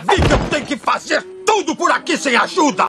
vi que eu tenho que fazer tudo por aqui sem ajuda!